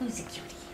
nous étions.